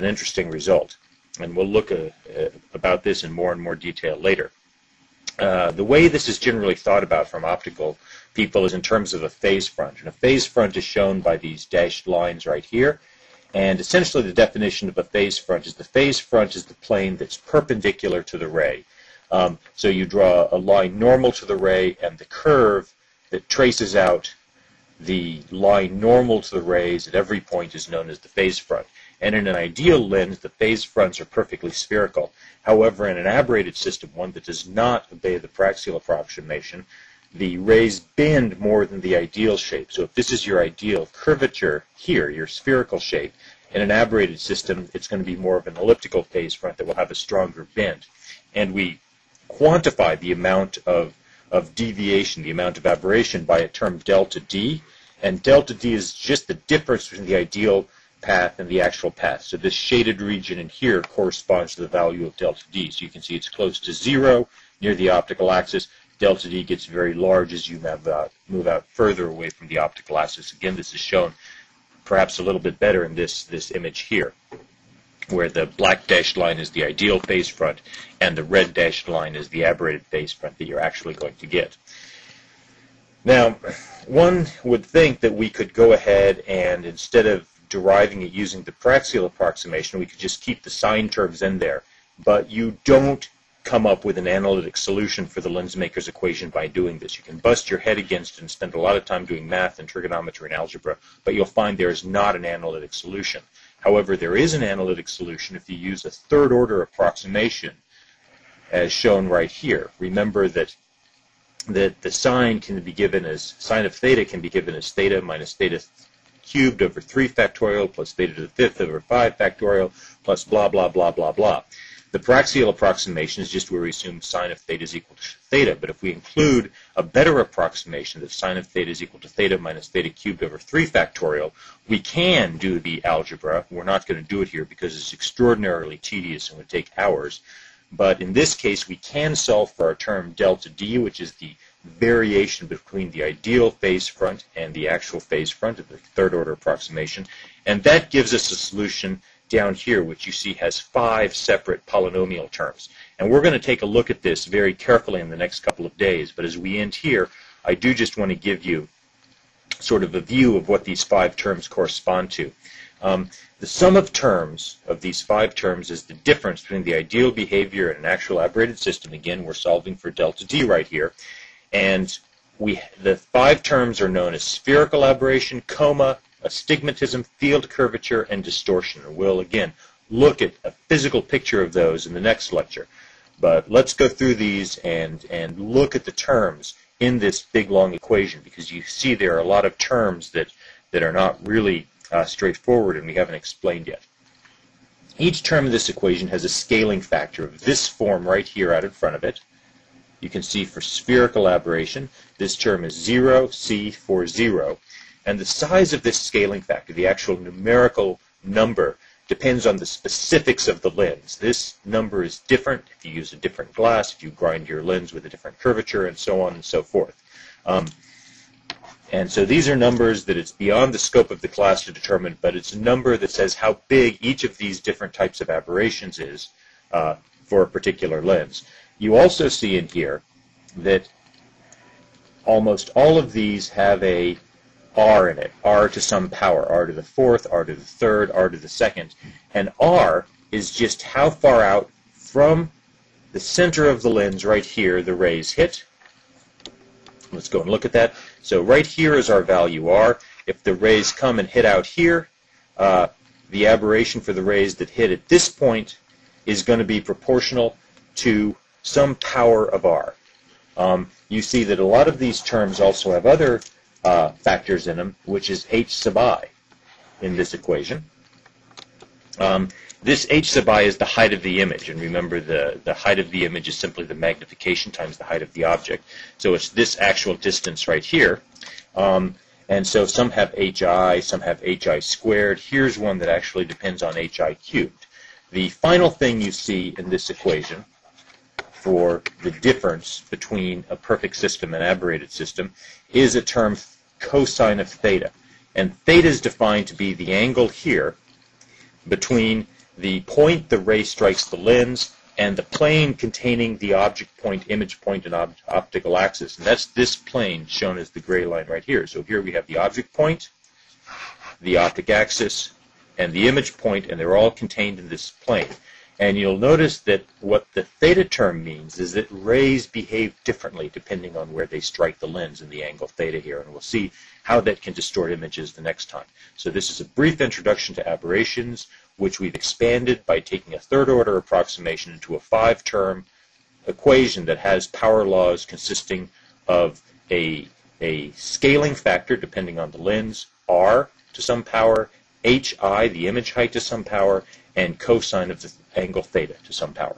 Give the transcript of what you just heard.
an interesting result. And we'll look uh, uh, about this in more and more detail later. Uh, the way this is generally thought about from optical people is in terms of a phase front. And a phase front is shown by these dashed lines right here. And essentially the definition of a phase front is the phase front is the plane that's perpendicular to the ray. Um, so you draw a line normal to the ray and the curve that traces out the line normal to the rays at every point is known as the phase front. And in an ideal lens, the phase fronts are perfectly spherical. However, in an aberrated system, one that does not obey the paraxial approximation, the rays bend more than the ideal shape. So if this is your ideal curvature here, your spherical shape, in an aberrated system, it's going to be more of an elliptical phase front that will have a stronger bend. And we quantify the amount of, of deviation, the amount of aberration, by a term delta D. And delta D is just the difference between the ideal path and the actual path. So this shaded region in here corresponds to the value of delta D. So you can see it's close to zero near the optical axis. Delta D gets very large as you move out, uh, move out further away from the optical axis. Again, this is shown perhaps a little bit better in this, this image here, where the black dashed line is the ideal phase front and the red dashed line is the aberrated phase front that you're actually going to get. Now, one would think that we could go ahead and instead of deriving it using the paraxial approximation, we could just keep the sine terms in there. But you don't come up with an analytic solution for the lensmaker's equation by doing this. You can bust your head against it and spend a lot of time doing math and trigonometry and algebra, but you'll find there is not an analytic solution. However, there is an analytic solution if you use a third order approximation as shown right here. Remember that that the sine can be given as sine of theta can be given as theta minus theta cubed over 3 factorial plus theta to the fifth over 5 factorial plus blah, blah, blah, blah, blah. The paraxial approximation is just where we assume sine of theta is equal to theta. But if we include a better approximation that sine of theta is equal to theta minus theta cubed over 3 factorial, we can do the algebra. We're not going to do it here because it's extraordinarily tedious and would take hours. But in this case, we can solve for our term delta D, which is the variation between the ideal phase front and the actual phase front of the third order approximation. And that gives us a solution down here, which you see has five separate polynomial terms. And we're going to take a look at this very carefully in the next couple of days. But as we end here, I do just want to give you sort of a view of what these five terms correspond to. Um, the sum of terms of these five terms is the difference between the ideal behavior and an actual aberrated system. Again, we're solving for delta D right here. And we, the five terms are known as spherical aberration, coma, astigmatism, field curvature, and distortion. We'll, again, look at a physical picture of those in the next lecture. But let's go through these and, and look at the terms in this big, long equation because you see there are a lot of terms that, that are not really uh, straightforward and we haven't explained yet. Each term of this equation has a scaling factor of this form right here out in front of it. You can see for spherical aberration, this term is 0, C for 0. And the size of this scaling factor, the actual numerical number, depends on the specifics of the lens. This number is different if you use a different glass, if you grind your lens with a different curvature, and so on and so forth. Um, and so these are numbers that it's beyond the scope of the class to determine, but it's a number that says how big each of these different types of aberrations is uh, for a particular lens. You also see in here that almost all of these have a r in it, r to some power, r to the fourth, r to the third, r to the second. And r is just how far out from the center of the lens right here the rays hit. Let's go and look at that. So right here is our value r. If the rays come and hit out here, uh, the aberration for the rays that hit at this point is going to be proportional to some power of r. Um, you see that a lot of these terms also have other uh, factors in them, which is h sub i in this equation. Um, this h sub i is the height of the image, and remember the, the height of the image is simply the magnification times the height of the object. So it's this actual distance right here. Um, and so some have hi, some have hi squared. Here's one that actually depends on hi cubed. The final thing you see in this equation for the difference between a perfect system and aberrated system is a term cosine of theta. And theta is defined to be the angle here between the point the ray strikes the lens, and the plane containing the object point, image point, and ob- optical axis. And that's this plane shown as the gray line right here. So here we have the object point, the optic axis, and the image point, and they're all contained in this plane. And you'll notice that what the theta term means is that rays behave differently depending on where they strike the lens in the angle theta here. And we'll see how that can distort images the next time. So this is a brief introduction to aberrations, which we've expanded by taking a third order approximation into a five term equation that has power laws consisting of a, a scaling factor depending on the lens, r to some power, hi, the image height to some power, and cosine of the angle theta to some power.